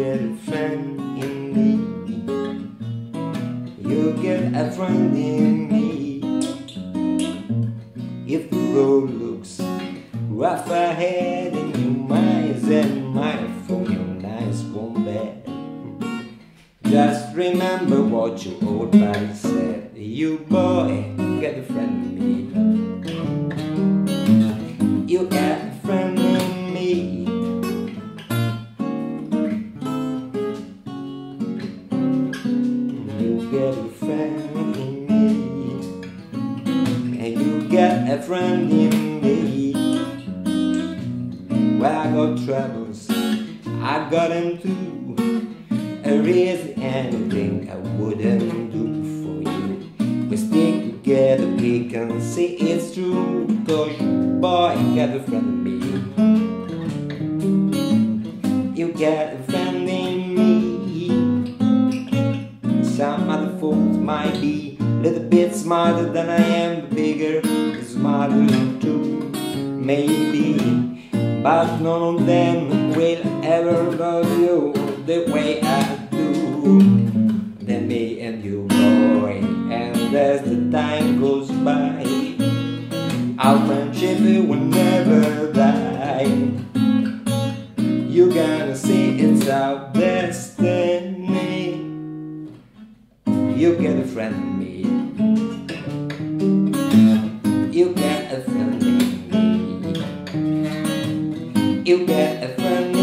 get a friend in me. You get a friend in me. If the road looks rough ahead and you might and my from your nice warm bed. Just remember what your old man said. You boy, get a friend in me. Get a friend in me. And you get a friend in me. When I got troubles, I got them too. There is anything I wouldn't do for you. We stick together, we can see it's true. Cause you boy, you got a friend in me. You got a little bit smarter than I am, but bigger, smarter too. Maybe, but none of them will ever love you the way I do. Than me and you, boy. And as the time goes by, our friendship will never die. You're gonna see it's our destiny. You get a friend. You get a friend.